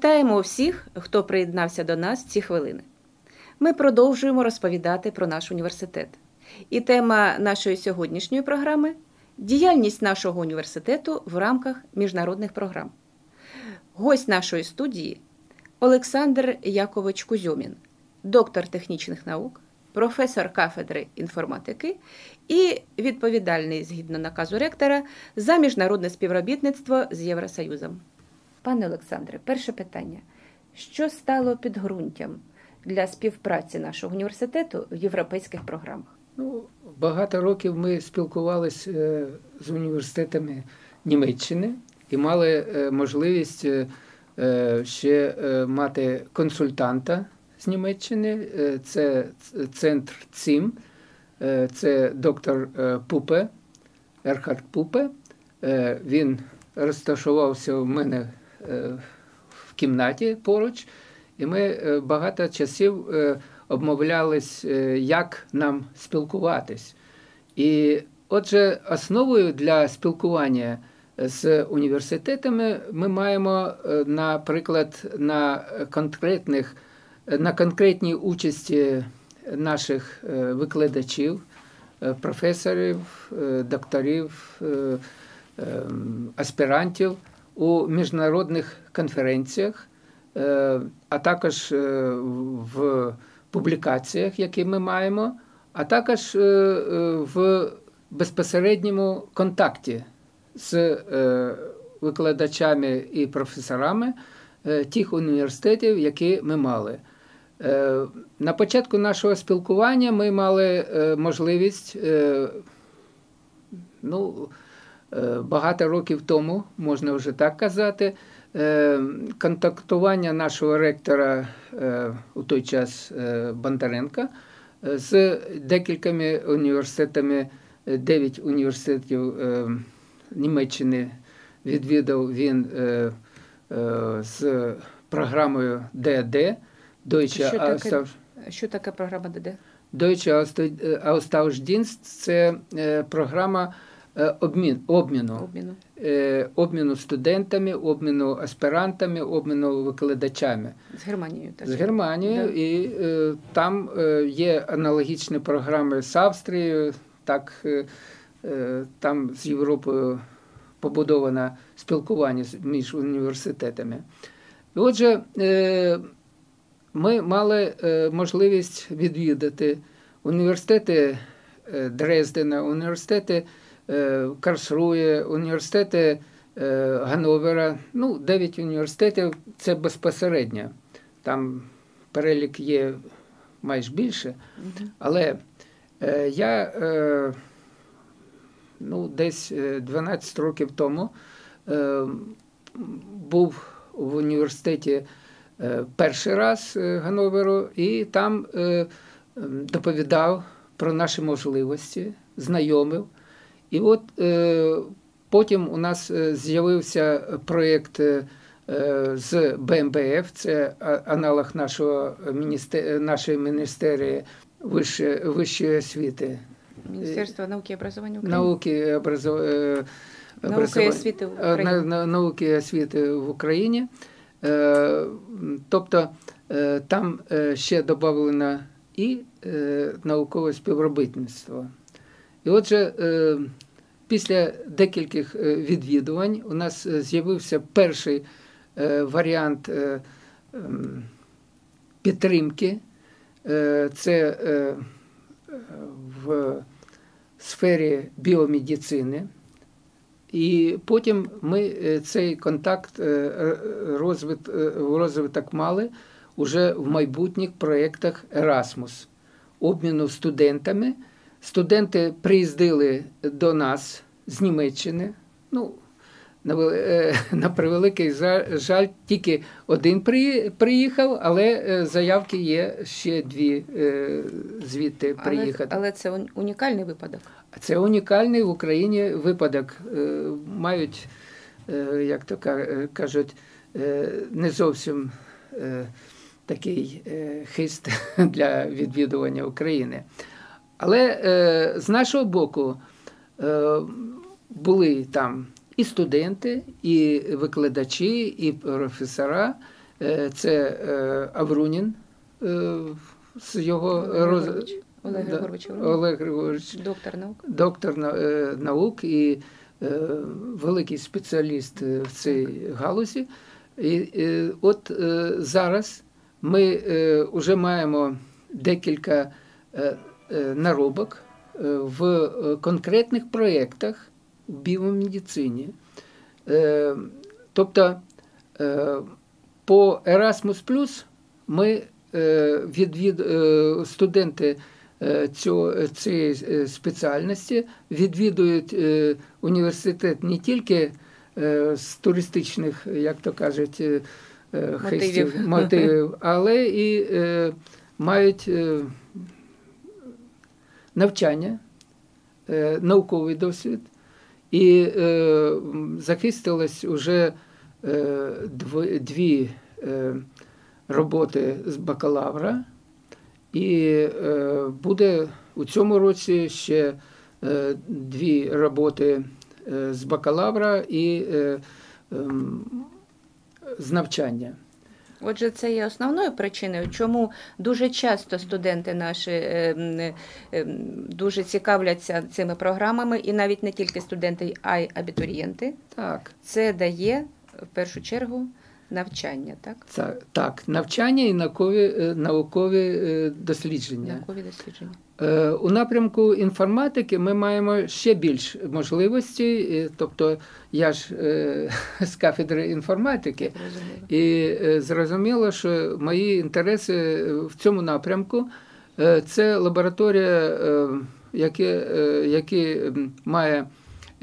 Вітаємо всіх, хто приєднався до нас ці хвилини. Ми продовжуємо розповідати про наш університет. І тема нашої сьогоднішньої програми діяльність нашого університету в рамках міжнародних програм. Гость нашої студії Олександр Якович Кузьомін, доктор технічних наук, професор кафедри інформатики і відповідальний згідно наказу ректора за міжнародне співробітництво з Євросоюзом. Пане Олександре, перше питання: що стало підґрунтям для співпраці нашого університету в європейських програмах? Ну, багато років ми спілкувалися е, з університетами Німеччини і мали е, можливість е, ще мати консультанта з Німеччини. Це центр ЦІМ, це доктор Пупе, Ерхард Пупе. Він розташувався в мене в кімнаті поруч, і ми багато часів обмовлялись, як нам спілкуватись. І отже, основою для спілкування з університетами ми маємо, наприклад, на конкретних, на конкретній участі наших викладачів, професорів, докторів, аспірантів у міжнародних конференціях, а також в публікаціях, які ми маємо, а також в безпосередньому контакті з викладачами і професорами тих університетів, які ми мали. На початку нашого спілкування ми мали можливість ну, багато років тому, можна вже так казати, контактування нашого ректора у той час Бондаренка з декількома університетами, дев'ять університетів Німеччини відвідав він з програмою ДД. Що таке, що таке програма ДД? Deutsche Austauschdienst – це програма обмін, обміну. Обміну. обміну студентами, обміну аспірантами, обміну викладачами. З Германією. Так. З Германією. Да. І е, там е, є аналогічні програми з Австрією, так е, там з Європою побудовано спілкування між університетами. І отже, ми мали можливість відвідати університети Дрездена, університети Карсрує, університети Гановера. Ну, 9 університетів це безпосередньо. Там перелік є майже більше. Але я ну, десь 12 років тому був в університеті перший раз Гановеру і там доповідав про наші можливості, знайомив. І от е, потім у нас з'явився проєкт е, з БМБФ, це аналог нашого міністер... нашої міністерії вищої, вищої освіти. Міністерство науки і образування України. Науки, образов... науки і освіти в Україні. Науки і освіти в Україні. Тобто там ще додано і наукове співробітництво. І отже, після декількох відвідувань у нас з'явився перший варіант підтримки. Це в сфері біомедицини. І потім ми цей контакт розвит, розвиток мали уже в майбутніх проєктах Erasmus, обміну студентами. Студенти приїздили до нас з Німеччини. Ну, на, на превеликий жаль, тільки один приїхав, але заявки є ще дві звідти приїхати. Але, але це унікальний випадок. Це унікальний в Україні випадок. Мають, як то кажуть, не зовсім такий хист для відвідування України. Але з нашого боку були там і студенти, і викладачі, і професора, Е, Це е, Аврунін е, з його роз... Олег Григорович Аврунін. Олег Григорович, Доктор наук. доктор е, наук і е, великий спеціаліст е, в цій галузі. І е, от е, зараз ми вже маємо декілька е, е, наробок е, в е, конкретних проєктах в біомедицині. Е, Тобто е, по Erasmus ми е, відвід, е, студенти е, цього, цієї е, спеціальності відвідують е, університет не тільки е, з туристичних, як то кажуть, е, е, хистів, Мотивів. але і е, мають е, навчання, е, науковий досвід. І е, м, уже е, дв- дві роботи з бакалавра, і буде у цьому році ще дві роботи з бакалавра і ем, з навчання. Отже, це є основною причиною, чому дуже часто студенти наші е, е, дуже цікавляться цими програмами, і навіть не тільки студенти, а й абітурієнти. Так, Це дає в першу чергу навчання, так? це, так навчання і наукові, е, наукові е, дослідження. Наукові дослідження. Е, У напрямку інформатики ми маємо ще більш можливостей, е, тобто я ж з кафедри інформатики, і зрозуміло, що мої інтереси в цьому напрямку це лабораторія, м, має,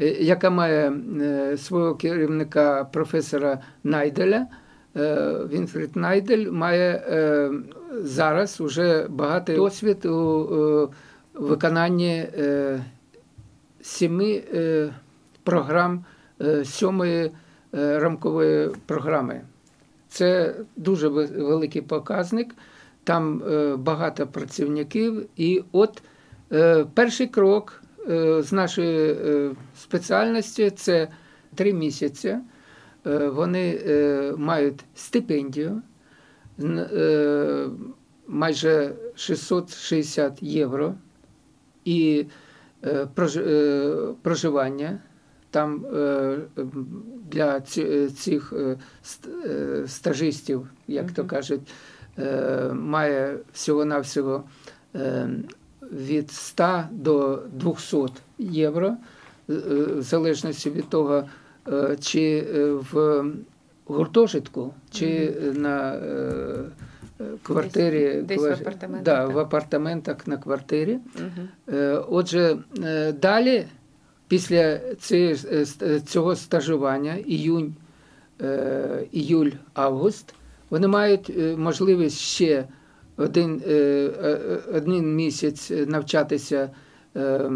яка має е, свого керівника професора Найделя. Е, Вінфрід Найдель має е, зараз уже багатий досвід у е, виконанні е, семи е, програм е, сьомої е, рамкової програми. Це дуже великий показник. Там е, багато працівників. І от е, перший крок е, з нашої е, спеціальності це три місяці. Е, Вони е, мають стипендію е, майже 660 євро і е, прож- е, проживання. Там е, для цих е, е, стажистів, як то кажуть, е, має всього-навсього е, від 100 до 200 євро, е, в залежності від того, е, чи е, в гуртожитку, чи на е, е, квартирі, десь в апартаментах, да, в апартаментах на квартирі. Е, Отже, е, далі, після е, цього стажування, іюнь, е, іюль, август, вони мають е, можливість ще один, е, е, один місяць навчатися е,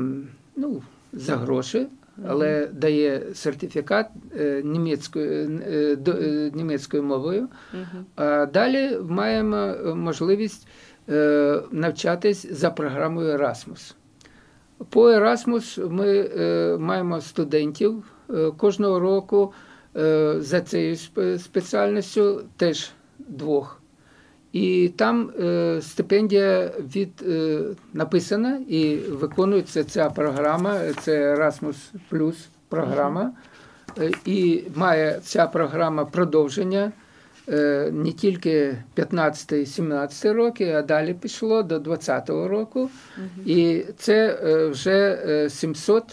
ну, за гроші, але дає сертифікат е, німецькою, німецькою мовою. А далі маємо можливість навчатись за програмою Erasmus. По Erasmus ми маємо студентів кожного року за цією спеціальністю теж двох. І там е, стипендія від, е, написана і виконується ця програма, це Erasmus Plus програма. Е, І має ця програма продовження е, не тільки 15-17 роки, а далі пішло до 20-го року. І це е, вже е, 700,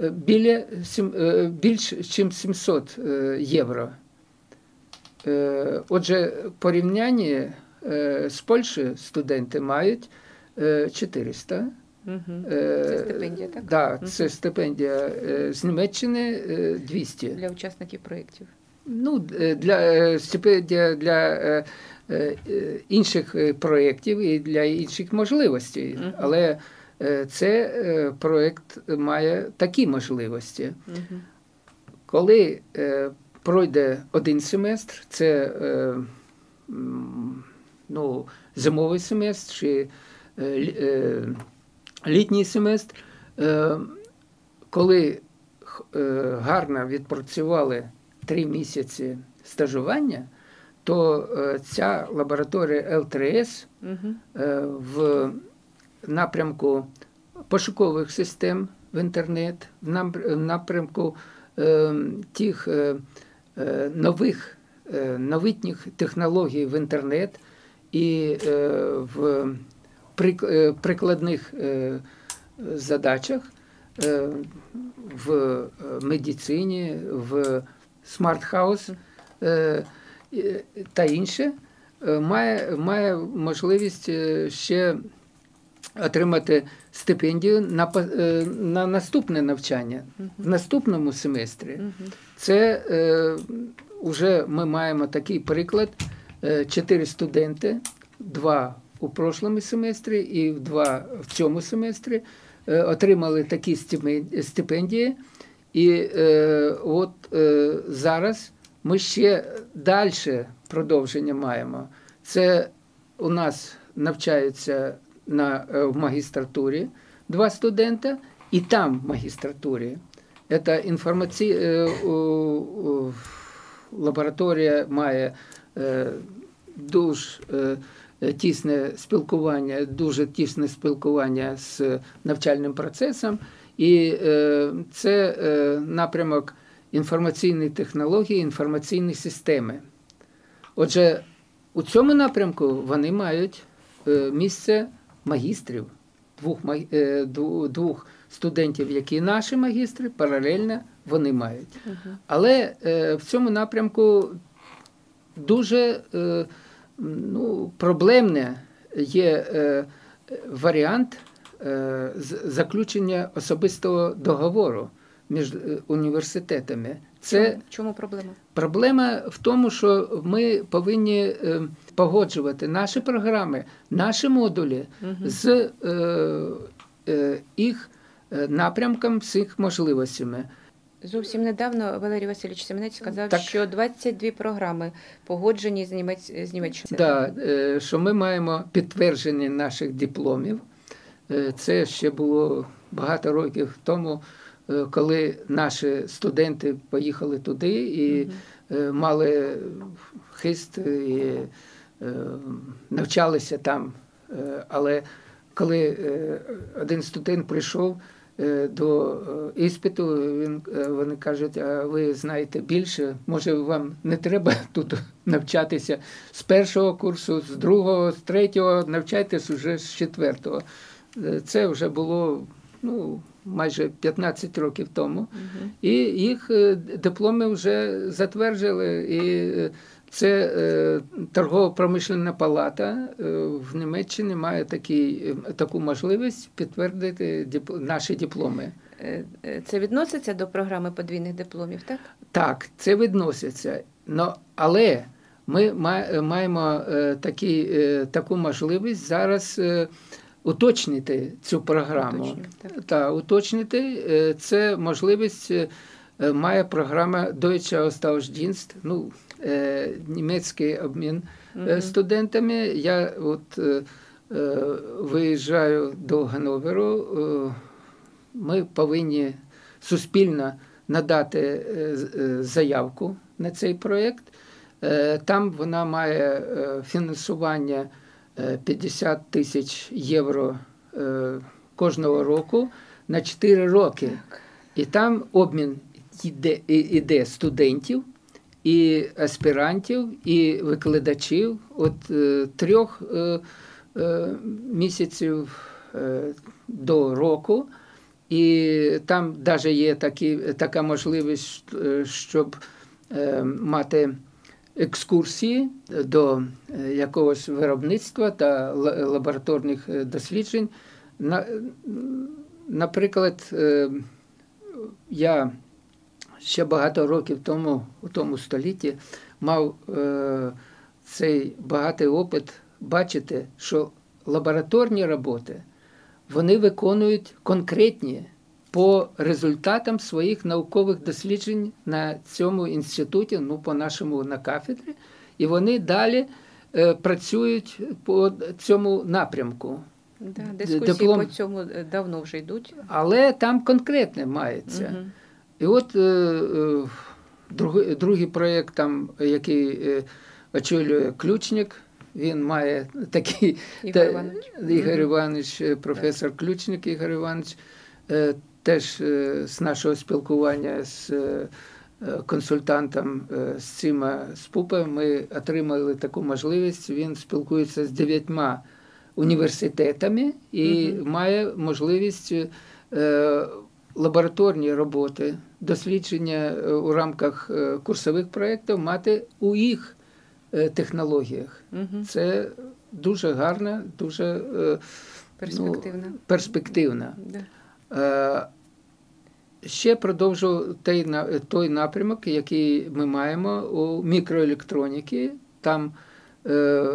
е, біля, сім- більш ніж 700 е, євро. Е, Отже, порівняння е, з Польщею студенти мають е, 400. Мгм. Е, Це стипендія, так? Да, це стипендія з Німеччини е, 200. Для учасників проєктів. Ну, для стипендія для інших проєктів і для інших можливостей. Але це проєкт має такі можливості. Коли пройде один семестр, це е, ну, зимовий семестр чи е, е, літній семестр, коли гарно відпрацювали три місяці стажування, то ця лабораторія ЛТРС Угу. в напрямку пошукових систем в інтернет, в напрямку е, тих нових е, новітніх технологій в інтернет і е, в е, прикладних е, задачах е, в е, медицині, в smart-house е, та інше, е, має, має можливість е, ще отримати стипендію на, е, на наступне навчання в наступному семестрі. Це е, вже ми маємо такий приклад: Е, чотири студенти, два у прошлому семестрі і два в цьому семестрі е, отримали такі стипендії. І е, от е, зараз ми ще далі продовження маємо. Це у нас навчаються на, е, в магістратурі два студента, і там в магістратурі. Це інформаці... у- у- лабораторія має е, дуже е, тісне спілкування, дуже тісне спілкування з навчальним процесом, і е, це е, напрямок інформаційної технології, інформаційні системи. Отже, у цьому напрямку вони мають е, місце магістрів, двох, двох студентів, які наші магістри, паралельно вони мають. Але е, в цьому напрямку дуже е, ну, проблемне є е, варіант е, заключення особистого договору між е, університетами. Це Чому? Чому проблема? Проблема в тому, що ми повинні е, погоджувати наші програми, наші модулі з е, е, їх е, напрямком, з їх можливостями. Зовсім недавно Валерій Васильович Семенець сказав, Так. що 22 програми погоджені з, Німець... з Німеччиною. Да, е, що ми маємо підтвердження наших дипломів. Е, Це ще було багато років тому, коли наші студенти поїхали туди і е, мали хист і навчалися там. Але коли е, один студент прийшов е, до е, іспиту, він, вони кажуть, а ви знаєте більше, може вам не треба тут навчатися з першого курсу, з другого, з третього, навчайтесь уже з четвертого. Це вже було ну, майже 15 років тому. І їх дипломи вже затверджили. І це е, торгово-промишлена палата е, в Німеччині має такий, е, таку можливість підтвердити дипл- наші дипломи. Е, е, Це відноситься до програми подвійних дипломів, так? Так, це відноситься. Но, але ми ма- маємо такі, таку можливість зараз уточнити цю програму. Уточнюємо, так. Та, уточнити це можливість має програма Deutsche Austauschdienst, ну, німецький обмін е, студентами. Я от е, е, виїжджаю до Ганноверу. Е, ми повинні суспільно надати е, е, заявку на цей проєкт. Е, Там вона має е, фінансування е, 50 тисяч євро е, кожного року на 4 роки. І там обмін іде, іде студентів, і аспірантів, і викладачів от е, трьох е, е, місяців до року. І там навіть є такі, така можливість, щоб мати екскурсії до якогось виробництва та лабораторних досліджень. На, наприклад, я ще багато років тому, у тому столітті, мав е, цей багатий опит бачити, що лабораторні роботи вони виконують конкретні по результатам своїх наукових досліджень на цьому інституті, ну, по нашому на кафедрі, і вони далі е, працюють по цьому напрямку. Да, дискусії диплом- по цьому е, давно вже йдуть. Але там конкретне мається. Мгм. І от е, е, другий, другий проєкт, там, який е, очолює ключник. Він має такий Ігор та- Іванович. Ігор Іванович, професор Ключник Ігор Іванович, е, теж е, з нашого спілкування з консультантом е, з Цима Спупа ми отримали таку можливість. Він спілкується з дев'ятьма університетами і має можливість лабораторні роботи, дослідження е, у рамках е, курсових проєктів мати у їх е, технологіях. Мгм. Це дуже гарно, дуже Перспективна. ну, перспективно. Да. Ще продовжу той, той напрямок, який ми маємо у мікроелектроніки. Там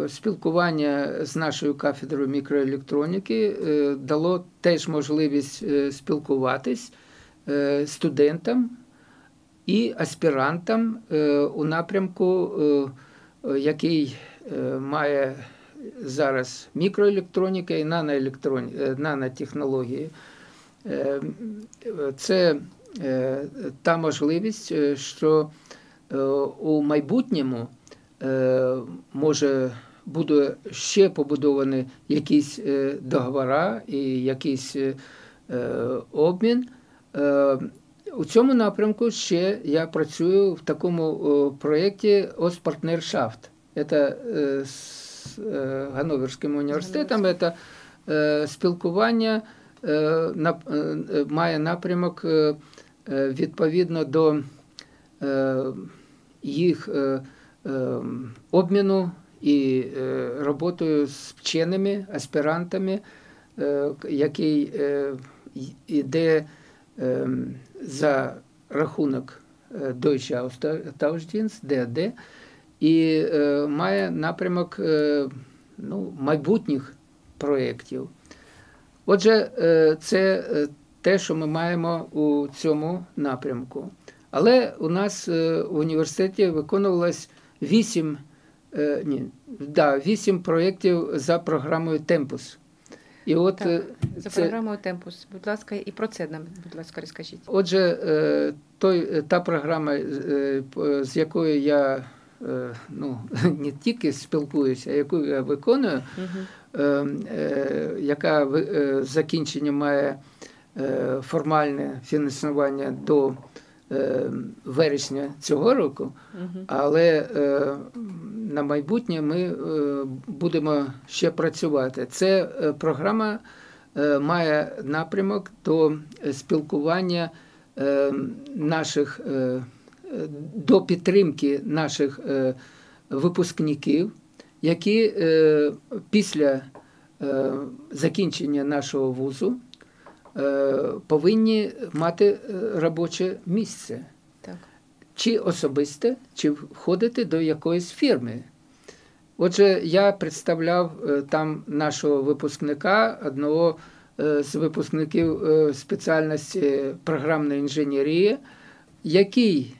спілкування з нашою кафедрою мікроелектроніки е, дало теж можливість е, спілкуватись е, студентам і аспірантам е, у напрямку, е, е, який е, має зараз мікроелектроніка і е, нанотехнології. Е, Це е, та можливість, е, що е, у майбутньому е, може буде ще побудовані якісь е, договори і якийсь е, е, обмін. Е, У цьому напрямку ще я працюю в такому проєкті Оспартнершафт. Це е, з е, Ганноверським університетом. Це е, спілкування е, е, має напрямок е, е, відповідно до е, їх е, е, обміну і е, роботою з вченими, аспірантами, е, який е, й- іде е, за рахунок Deutsche Austauschdienst, ДАД, і має напрямок ну, майбутніх проєктів. Отже, це те, що ми маємо у цьому напрямку. Але у нас в університеті виконувалось вісім, е, ні, да, вісім проєктів за програмою Темпус. І от, Так, е, За це- програмою Темпус, будь ласка, і про це нам, будь ласка, розкажіть. Отже, е, той, та програма, е, з якою я е, ну, не тільки спілкуюся, а яку я виконую, е, е, яка е, закінчення має е, формальне фінансування до е, вересня цього року, але е, на майбутнє ми е, будемо ще працювати. Це е, програма е, має напрямок до спілкування е, наших е, е, до підтримки наших е, випускників, які е, після е, закінчення нашого вузу е, повинні мати е, робоче місце Так. чи особисте, чи входити до якоїсь фірми. Отже, я представляв е, там нашого випускника, одного е, з випускників е, спеціальності програмної інженерії, який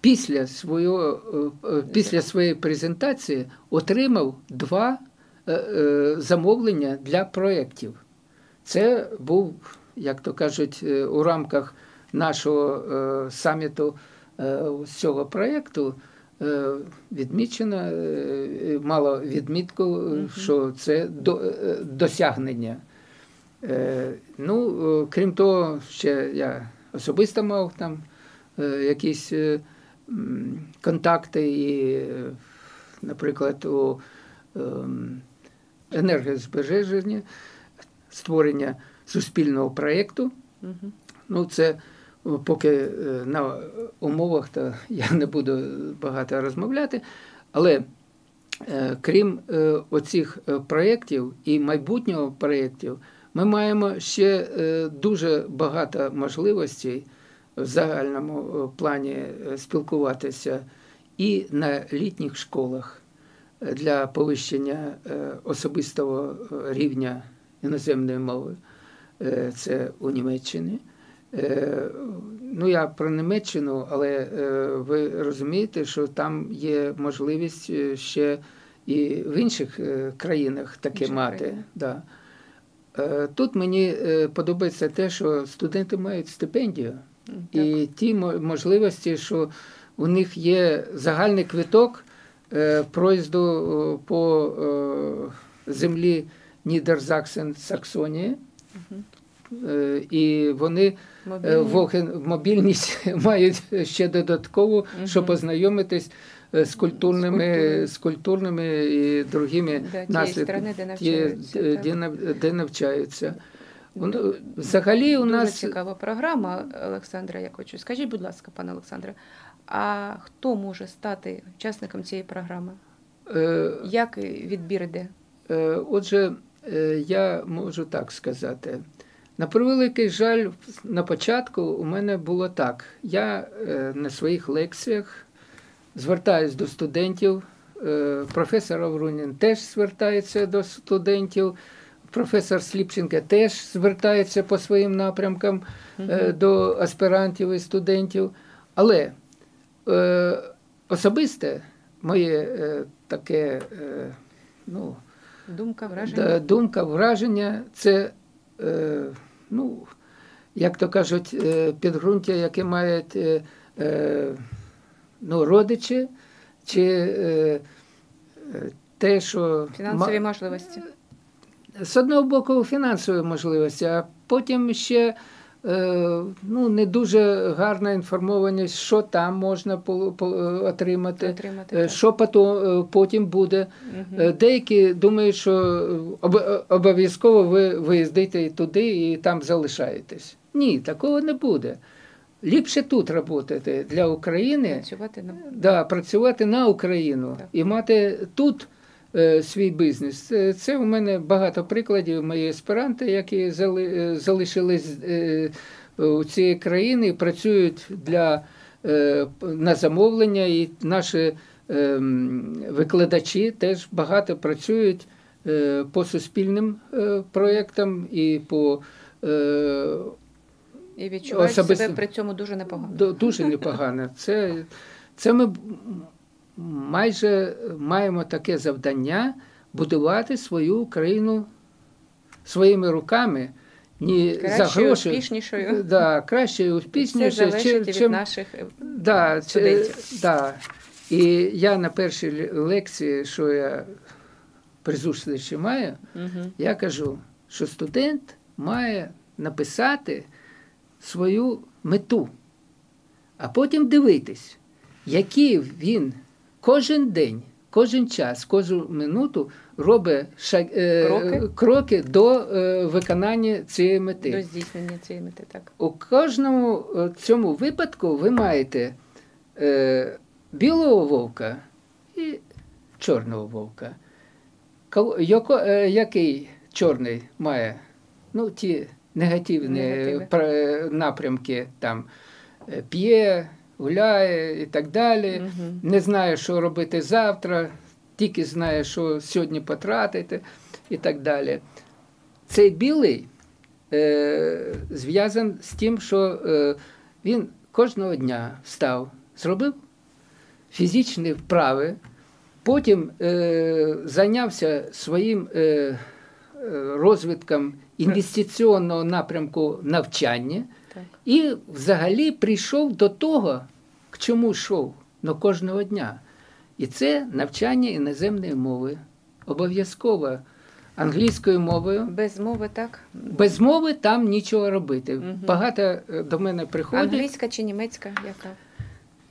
після, свого, е, е, після своєї презентації отримав два е, е, замовлення для проєктів. Це був, як то кажуть, е, у рамках нашого е, саміту е, з цього проєкту відмічено, мало відмітку, що це досягнення. Ну, крім того, ще я особисто мав там якісь контакти і, наприклад, у ем, енергозбереженні, створення суспільного проєкту. Мгм. Ну, це поки е, на умовах, то я не буду багато розмовляти. Але е, крім е, оцих е, проєктів і майбутнього проєктів, ми маємо ще е, дуже багато можливостей в загальному е, плані е, спілкуватися і на літніх школах е, для повищення е, особистого е, рівня іноземної мови. Е, Це у Німеччині. Е, Ну, я про Німеччину, але е, ви розумієте, що там є можливість ще і в інших країнах таке Інших мати. країнах. Да. Тут мені подобається те, що студенти мають стипендію. Так. І ті можливості, що у них є загальний квиток проїзду по землі Нідерзаксен Саксонії. Е, І вони е, Мобільні. мобільність мають ще додаткову, щоб познайомитись е, з культурними, з культурними і другими Да, наслідками, де навчаються, так. де, де навчаються. Воно- Взагалі у Дуже нас цікава програма, Олександра Яковичу. Скажіть, будь ласка, пане Олександре, а хто може стати учасником цієї програми? е, Як відбір іде? Е, Отже, я можу так сказати. На превеликий жаль, на початку у мене було так. Я е, на своїх лекціях звертаюсь до студентів. е, Професор Аврунін теж звертається до студентів. Професор Сліпченка теж звертається по своїм напрямкам е, до аспірантів і студентів. Але е, особисте моє е, таке, е, ну, Думка, враження? Думка, враження це, е, ну, як то кажуть, е, підґрунтя, яке мають е, е, ну, родичі, чи е, е, те, що Фінансові можливості. з одного боку фінансові можливості, а потім ще е, ну, не дуже гарна інформованість, що там можна е, отримати. Отримати, Е. Що потім, е, потім буде? Е, Деякі думають, що обов'язково ви виїздите туди і там залишаєтесь. Ні, такого не буде. Ліпше тут працювати для України, Працювати на да, працювати на Україну Так. і мати тут е, свій бізнес. Це, це у мене багато прикладів. Мої аспіранти, які е, залишились е, у цієї країни працюють для, е, на замовлення, і наші е, викладачі теж багато працюють е, по суспільним е, проєктам і по е, і відчувають Особисто- себе при цьому дуже непогано. Дуже непогано. Це, це ми майже маємо таке завдання будувати свою країну своїми руками, не за гроші. успішнішою. Да, краще і Це успішніше, чим, від наших да, чи- студентів. да. І я на першій лекції, що я присутствуючи маю, Мгм. я кажу, що студент має написати свою мету, а потім дивитись, які він кожен день, кожен час, кожну минуту робить ша- е, Кроки? кроки до е, виконання цієї мети. до здійснення цієї мети. Так. У кожному е, цьому випадку ви маєте е, білого вовка і чорного вовка. Яко- е, який чорний має ну, ті негативні Негативи. напрямки, там е, п'є, гуляє і так далі. Мгм. Не знає, що робити завтра, тільки знає, що сьогодні потратити і так далі. Цей білий е, зв'язан з тим, що е, він кожного дня встав, зробив фізичні вправи, потім е, зайнявся своїм е, е, розвитком інвестиційного напрямку навчання. І взагалі прийшов до того, чому йшов но кожного дня. І це навчання іноземної мови. Обов'язково англійською мовою. Без мови, так? Без мови там нічого робити. Мгм. Багато е, до мене приходять. Англійська чи німецька? Яка?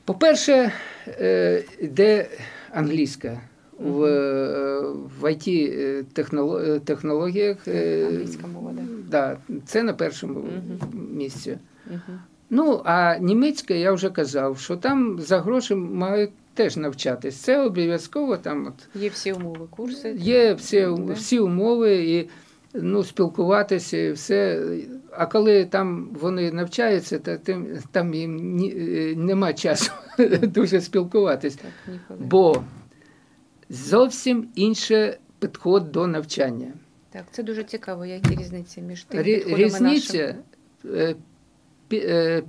По-перше, е, йде англійська. В, в IT технологіях е, Англійська мова, да. да, це на першому Мгм. місці. Мгм. Ну, а німецька, я вже казав, що там за гроші мають теж навчатись. Це обов'язково там от, Є всі умови, курси. є всі, Да. всі умови і ну, спілкуватися, і все. А коли там вони навчаються, то тим, там їм ні, е, нема часу дуже спілкуватись. Так. Бо зовсім інший підход до навчання. Так, це дуже цікаво, які різниці між тим і Різниця пі- е,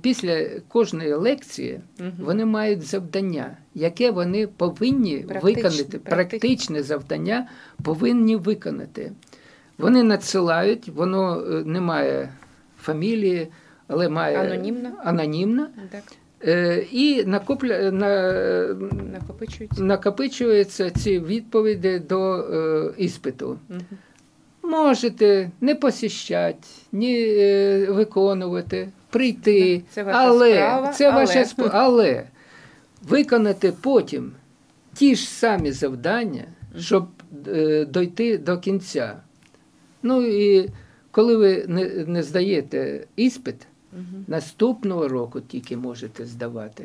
після кожної лекції. Мгм. вони мають завдання, яке вони повинні Практичне, виконати. Практичне завдання повинні виконати. Вони надсилають, воно е, не має фамілії, але має Анонімно. анонімно. Так. Е, І накопля... на... Накопичується. накопичуються ці відповіді до е, іспиту. Мгм. Можете не посіщати, ні е, виконувати, прийти. Це ваша але, справа, це ваша але. сп- але виконати потім ті ж самі завдання, щоб е, дойти до кінця. Ну і коли ви не, не здаєте іспит, Мгм. наступного року тільки можете здавати.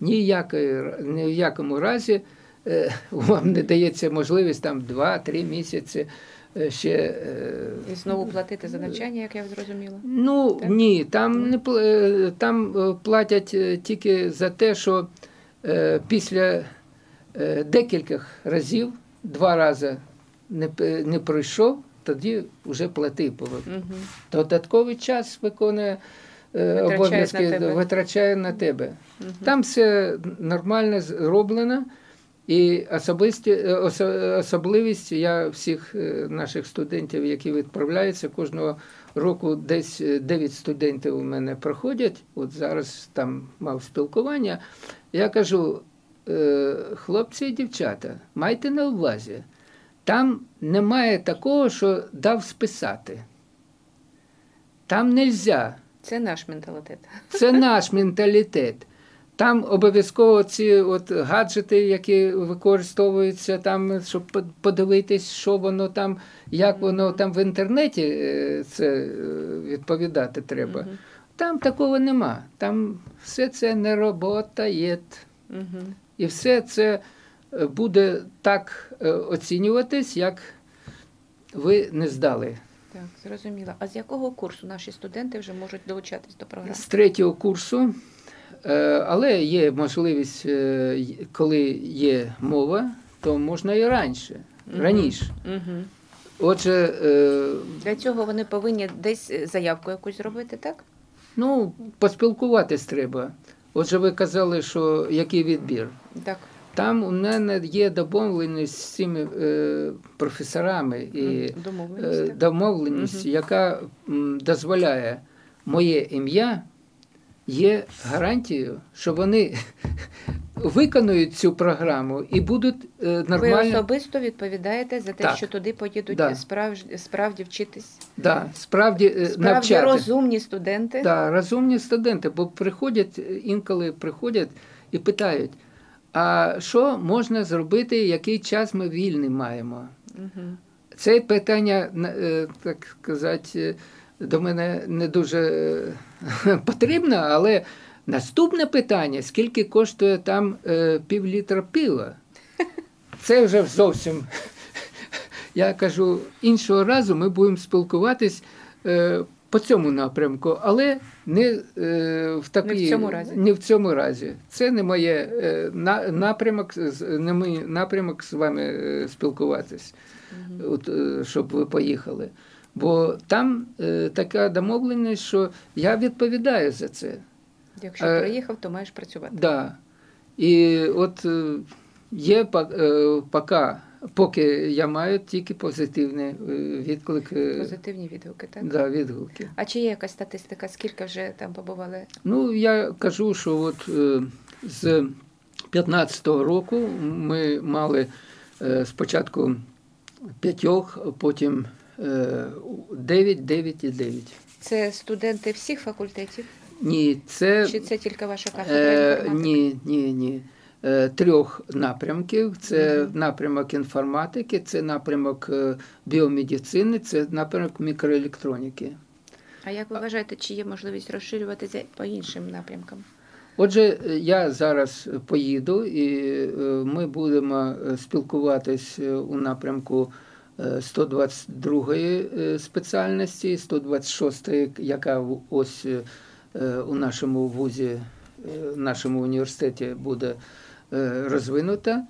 Ніякої, ні в якому разі е, вам не дається можливість там 2-3 місяці ще. е, І знову платити за навчання, як я зрозуміла. Ну Так? ні, там не е, там е, платять е, тільки за те, що е, після е, декількох разів, два рази не, не пройшов, тоді вже плати повинен. Угу. Додатковий час виконує е, обов'язки, витрачає на тебе. Угу. Там все нормально зроблено. І е, особливість я всіх е, наших студентів, які відправляються, кожного року десь е, 9 студентів у мене проходять. От зараз там мав спілкування. Я кажу, е, хлопці і дівчата, майте на увазі, там немає такого, що дав списати. Там не можна. Це наш менталітет. Це наш менталітет. Там обов'язково ці от гаджети, які використовуються, там, щоб по- подивитись, що воно там, як воно там в інтернеті е, це е, відповідати треба. Там такого нема. Там все це не робота є. І все це е, буде так оцінюватись, як ви не здали. Так, зрозуміла. А з якого курсу наші студенти вже можуть долучатись до програми? З третього курсу, але є можливість, е, коли є мова, то можна і раніше, раніше. Угу. Отже, е, Для цього вони повинні десь е, заявку якусь зробити, так? ну, поспілкуватись треба. Отже, ви казали, що який відбір. Так. Там у мене є домовленість з цими е, професорами і Домовленість. е, домовленість, Мгм. яка м, дозволяє моє ім'я є гарантією, що вони виконують цю програму і будуть е, Ви особисто відповідаєте за те, Так. що туди поїдуть Да. справж- справді вчитись. да, справді е, Справді навчати. розумні студенти. Да, розумні студенти, бо приходять, інколи приходять і питають, а що можна зробити, який час ми вільний маємо? Угу. Це питання, е, так сказати, до мене не дуже е, потрібно, але наступне питання: скільки коштує там е, пів літра пива? Це вже зовсім. Я кажу, іншого разу ми будемо спілкуватись е, по цьому напрямку, але не е, в такій, Не в цьому разі. не в цьому разі. Це не моє е, на, напрямок, з- не мій напрямок з вами е, спілкуватись от, е, щоб ви поїхали. Бо там е, така домовленість, що я відповідаю за це. Якщо Е, приїхав, то маєш працювати. Да. І от е, є е, поки, поки я маю тільки позитивний е, відклик, Позитивні відгуки, так? да, відгуки. А чи є якась статистика, скільки вже там побували? Ну, я кажу, що от е, з 15-го року ми мали е, спочатку п'ятьох, потім 9, 9 і 9. Це студенти всіх факультетів? Ні, це Чи це тільки ваша кафедра е, ні, ні, ні. Е, Трьох напрямків: це Мгм. напрямок інформатики, це напрямок е, біомедицини, це напрямок мікроелектроніки. А як ви вважаєте, чи є можливість розширюватися по іншим напрямкам? Отже, е, я зараз поїду, і е, ми будемо е, спілкуватись е, у напрямку е, 122 е, спеціальності, 126, яка ось е, е, у нашому вузі, е, нашому університеті буде е, розвинута.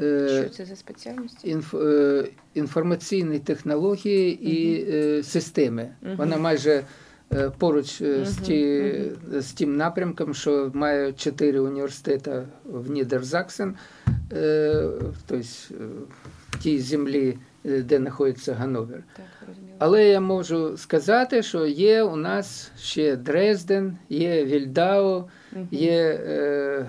Е, Що це за спеціальність? інф, е, інформаційні технології і е, системи. Мгм. Вона майже е, поруч е, з, ті, з тим напрямком, що має чотири університети в Нідерзаксен, е, тобто е, в тій землі, е, де знаходиться Ганновер. Але я можу сказати, що є у нас ще Дрезден, є Вільдау, Мгм. є е,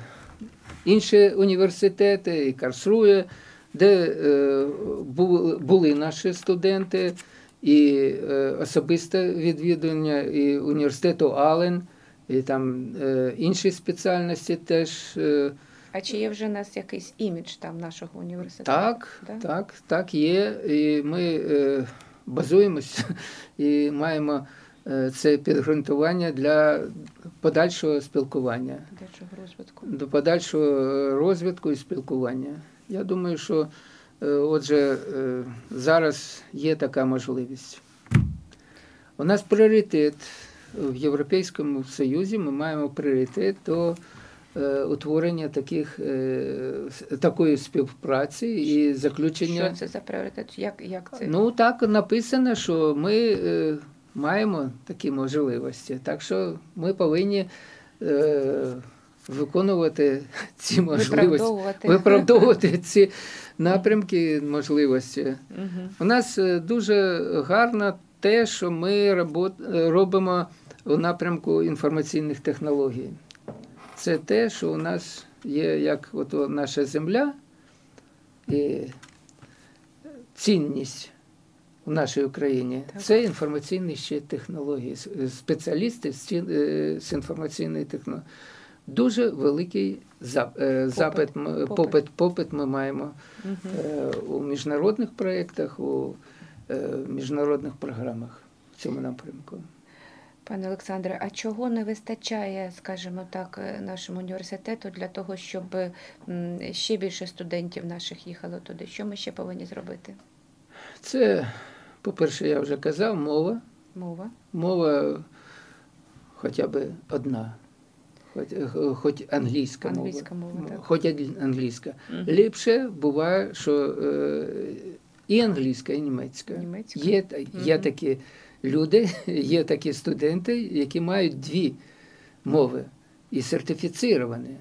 інші університети, і Карсрує, де е, були, були наші студенти, і е, особисте відвідування і університету Ален, і там е, інші спеціальності теж. Е, А чи є вже у нас якийсь імідж там нашого університету? так, Да? так, так є. І ми е, базуємось і маємо е, це підґрунтування для подальшого спілкування, Подальшого розвитку. до подальшого розвитку і спілкування. Я думаю, що е, отже, е, зараз є така можливість. У нас пріоритет в Європейському Союзі. Ми маємо пріоритет до е, утворення таких, е, такої співпраці і заключення. Що це за пріоритет? Як, як це? Ну так написано, що ми е, маємо такі можливості. Так що ми повинні е, виконувати ці можливості, Виправдовувати. виправдовувати ці напрямки можливості. У нас е, дуже гарно те, що ми робимо у напрямку інформаційних технологій. Це те, що у нас є як от наша земля і цінність у нашій Україні. Так. Це інформаційні ще технології, е, спеціалісти з, е, інформаційної технології. Дуже великий е, запит, попит. попит, попит ми маємо е, у міжнародних проєктах, у міжнародних програмах в цьому напрямку. Пане Олександре, а чого не вистачає, скажімо так, е, нашому університету для того, щоб ще більше студентів наших їхало туди? Що ми ще повинні зробити? Це, по-перше, я вже казав, мова. Мова. Мова хоча б одна, хоч, хоч англійська, Англійська мова, мова. так. Хоч англійська. Мгм. Ліпше буває, що е, і англійська, і німецька. Німецька. Є, є Мгм. такі люди, є такі студенти, які мають дві мови і сертифіціровані.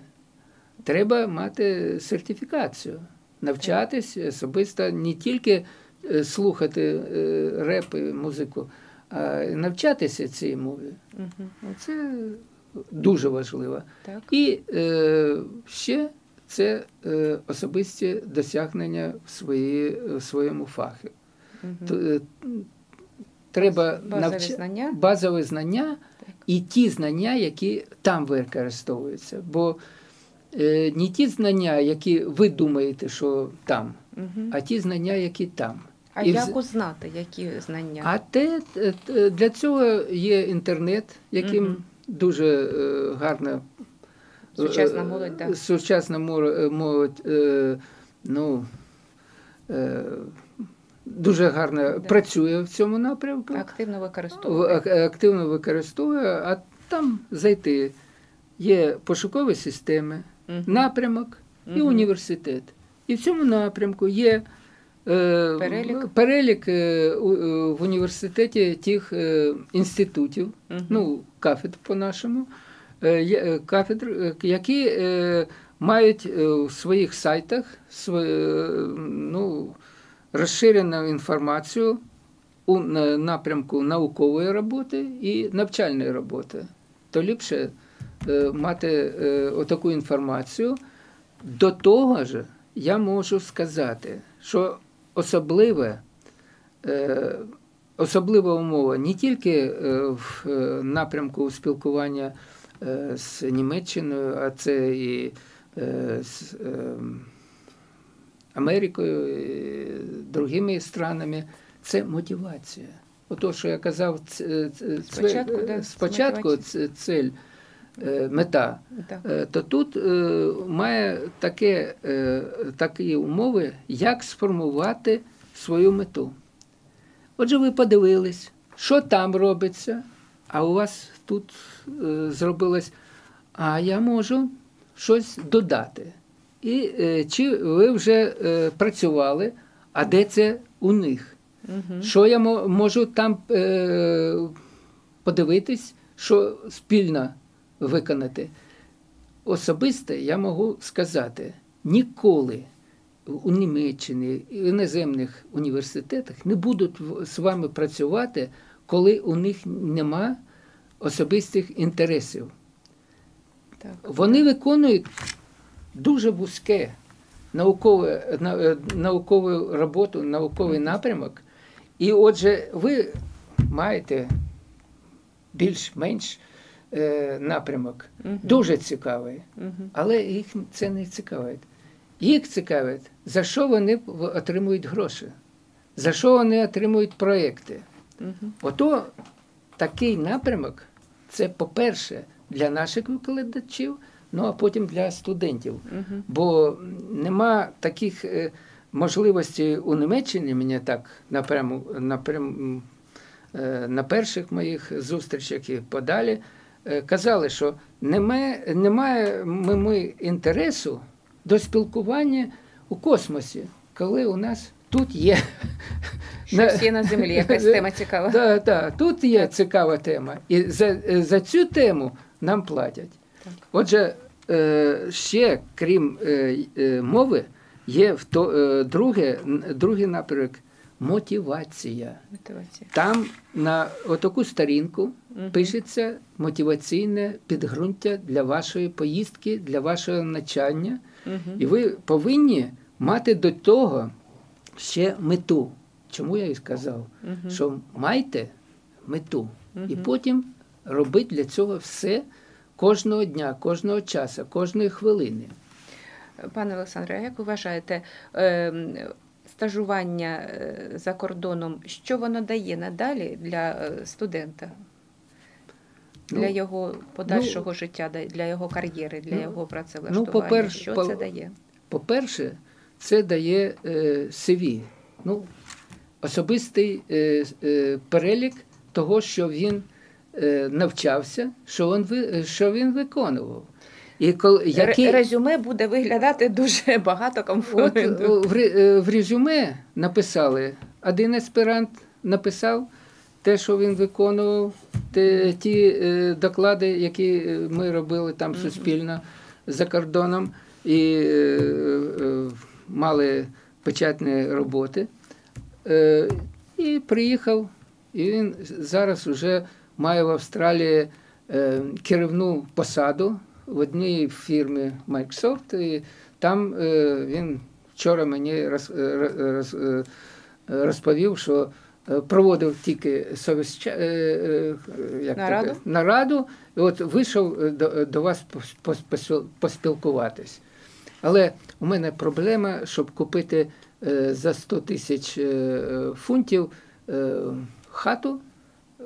Треба мати сертифікацію, навчатись особисто не тільки е, слухати е, реп і музику, а навчатися цій мові. Це дуже важливо. Так. І е, ще це е, особисті досягнення в, свої, в своєму фахі. Мгм. Е, Треба Базові навча- знання. базові знання Так. і ті знання, які там використовуються. Бо е, не ті знання, які ви думаєте, що там, Мгм. а ті знання, які там. А і як узнати, які знання? А те, е, для цього є інтернет, яким Мгм. дуже е, гарно Сучасна е, молодь, так. Сучасна е, молодь, е, ну, е, дуже гарно Да. працює в цьому напрямку, Активно в- використовувати. ак- активно використовує, а там зайти. Є пошукові системи, Мгм. напрямок і Мгм. університет. І в цьому напрямку є е, Перелік. перелік е, у- е, в університеті тих е, інститутів, Мгм. ну, кафедр по-нашому, кафедр, які е, мають е, у своїх сайтах е, ну, розширену інформацію у напрямку наукової роботи і навчальної роботи. То ліпше е, мати е, отаку інформацію. До того ж, я можу сказати, що особливе е, особлива умова не тільки в напрямку спілкування з Німеччиною, а це і з е, Америкою, другими странами, це мотивація. Ото, що я казав, це, це, Спочатку, це- да, спочатку це цель, е, мета. Е, то тут е, має таке, е, такі умови, як сформувати свою мету. Отже, ви подивились, що там робиться, а у вас тут е, зробилось, а я можу щось додати. І е, чи ви вже е, працювали, а де це у них? Мгм. Що я мо- можу там е, подивитись, що спільно виконати? Особисто я можу сказати, ніколи у Німеччині і в іноземних університетах не будуть з вами працювати, коли у них нема особистих інтересів. Так. Вони виконують дуже вузьке наукове, е, наукову роботу, науковий напрямок. І отже, ви маєте більш-менш е, напрямок. Дуже цікавий. Але їх це не цікавить. Їх цікавить, за що вони отримують гроші, за що вони отримують проекти. Ото такий напрямок це, по-перше, для наших викладачів, ну а потім для студентів. Мгм. Бо нема таких е, можливостей у Німеччині, мені так напряму, напрям, е, на перших моїх зустрічах і подалі е, казали, що немає, немає ми, ми інтересу до спілкування у космосі, коли у нас тут є. Щось є на землі, якась тема цікава. Да, да, тут є цікава тема. І за, за цю тему нам платять. Так. Отже, е, ще крім е, е, мови, є в то, друге, другий напрямок мотивація. Мотивація. Там на отаку сторінку Мгм. пишеться мотиваційне підґрунтя для вашої поїздки, для вашого навчання. Мгм. І ви повинні мати до того ще мету. Чому я і сказав? Мгм. що майте мету, і потім робити для цього все кожного дня, кожного часу, кожної хвилини. Пане Олександре, а як ви вважаєте, ем, стажування е, за кордоном, що воно дає надалі для е, студента? Для Ну, його подальшого життя, для його кар'єри, для ну, його працевлаштування? по-перше, що по- це дає? По-перше, це дає е, CV, ну, особистий е, е, перелік того, що він навчався, що він, що він виконував. І коли, які, Резюме буде виглядати дуже багато От комфортно. о, в, е, в резюме написали, один аспірант написав те, що він виконував, те, ті е, доклади, які е, ми робили там суспільно за кордоном, і е, е, мали печатні роботи. Е, і приїхав, і він зараз вже має в Австралії е, керівну посаду в одній фірмі Microsoft. І там е, він вчора мені роз, е, роз, розповів, що проводив тільки совіща, е, як Нараду? кажуть, нараду, і от вийшов до, до вас пос- пос- пос- поспілкуватись. Але у мене проблема, щоб купити за 100 тисяч фунтів хату.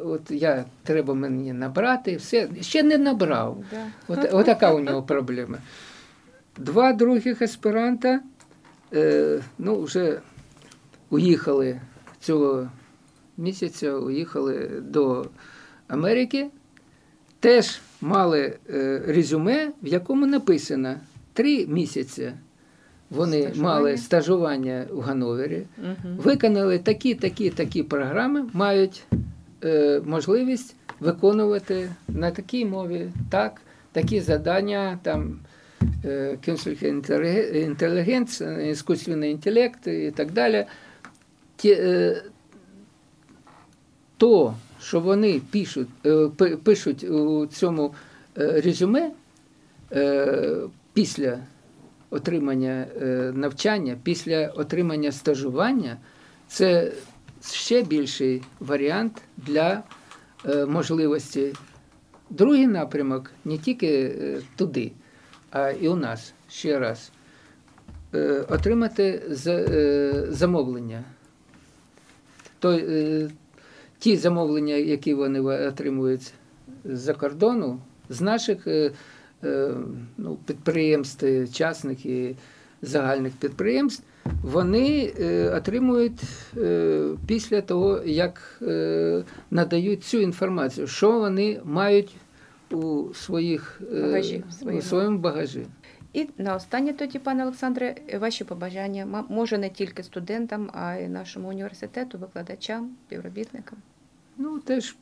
От я треба мені набрати, все ще не набрав. Да. От, от така у нього проблема. Два других аспіранта е, ну, вже уїхали цього місяця, уїхали до Америки. Теж мали е, резюме, в якому написано три місяці. Вони Стажування. мали стажування в Ганновері, Мгм. виконали такі, такі, такі програми, мають можливість виконувати на такій мові, так, такі завдання, там е, кünstliche Intelligen- інтелігенц, іскусственний інтелект і так далі. Е, то, що вони пишуть, е, пишуть у цьому е, резюме е, після отримання е, навчання, після отримання стажування, це ще більший варіант для е, можливості. Другий напрямок не тільки е, туди, а і у нас ще раз. Е, Отримати за- замовлення. То, ті замовлення, які вони отримують з-за кордону, з наших ну, підприємств, частних і загальних підприємств, вони е, отримують е, після того, як е, надають цю інформацію, що вони мають у своїх е, Багажі, у своєму. багажі. І на останнє тоді, пане Олександре, ваші побажання, може не тільки студентам, а й нашому університету, викладачам, співробітникам. Ну, теж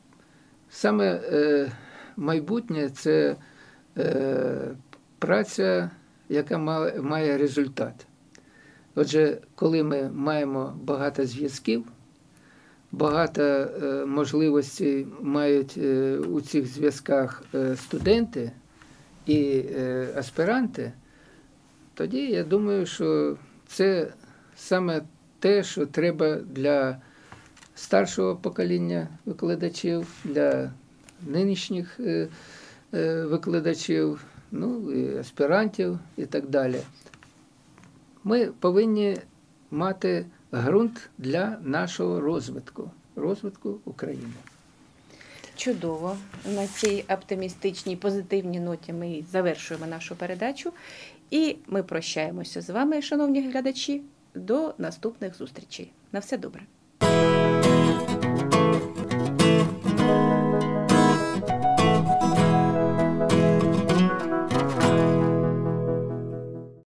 саме е, майбутнє це е, праця, яка має, результат. Отже, коли ми маємо багато зв'язків, багато е, можливостей мають е, у цих зв'язках е, студенти і аспіранти, тоді я думаю, що це саме те, що треба для старшого покоління викладачів, для нинішніх викладачів, ну і аспірантів і так далі. Ми повинні мати ґрунт для нашого розвитку, розвитку України. Чудово. На цій оптимістичній, позитивній ноті ми завершуємо нашу передачу. І ми прощаємося з вами, шановні глядачі, до наступних зустрічей. На все добре.